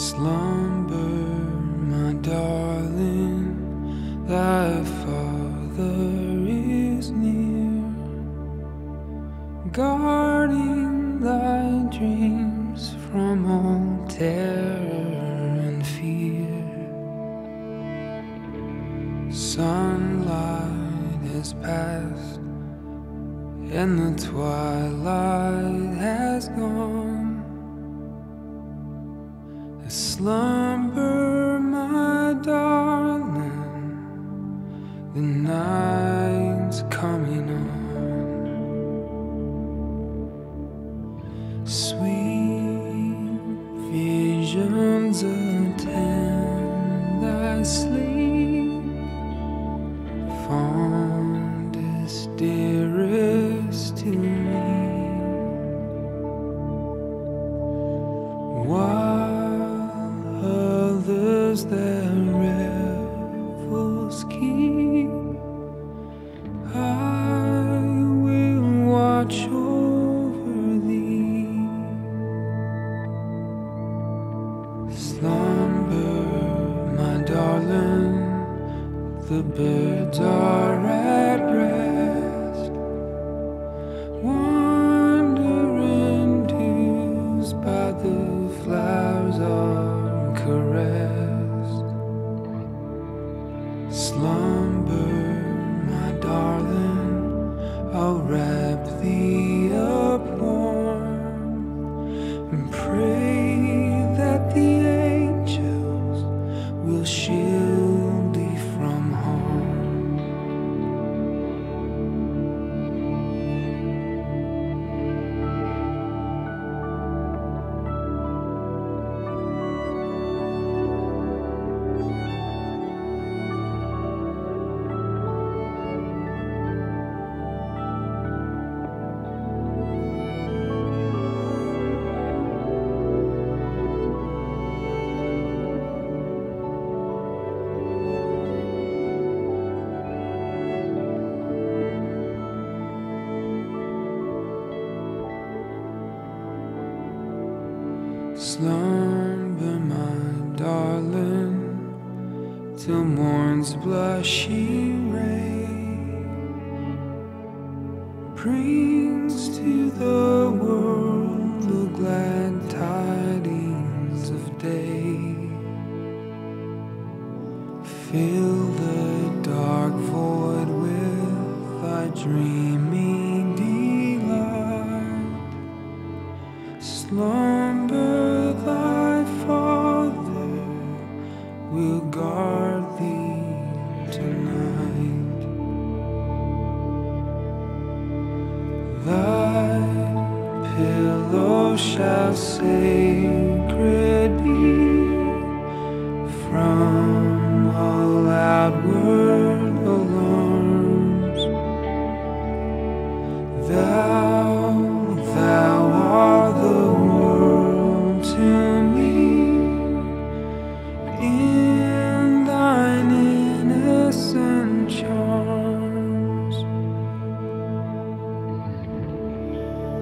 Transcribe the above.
Slumber, my darling, thy father is near, guarding thy dreams from all terror and fear. Sunlight has passed, and the twilight has gone. Slumber, my darling, the night's coming on. Sweet visions attend thy sleep, fondest, Slumber, my darling, the birds are at rest. Wandering dews by the flowers are caressed. Slumber, Slumber, my darling, till morn's blushing Thy pillow shall sacred be from all